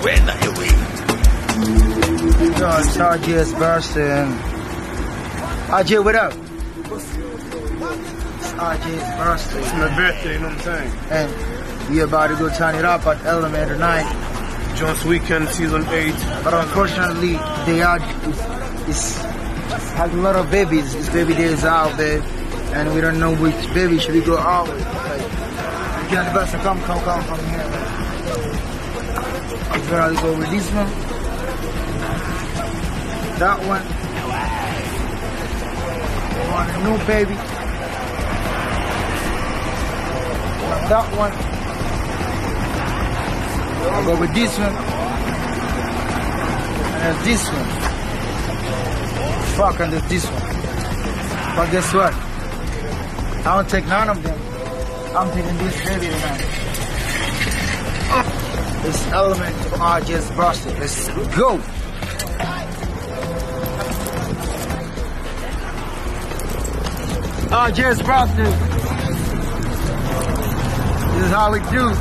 kwenda ewe. Yo, it's RJ's birthday and RJ, what up? RJ's birthday It's my birthday, you know what I'm saying? and we about to go turn it up at Element tonight. Jones Weekend Season 8. But unfortunately, they are it's has a lot of babies. This baby days out there, and we don't know which baby should we go out with. Like, you get the. Come, come, come, come here. I'm gonna go with this one, that one. Want a new baby. That one. I'll go with this one. And this one. Fuck, and this one. But guess what? I don't take none of them. I'm taking this baby tonight. This element are just busted. Let's go. Oh, just. This is how we do.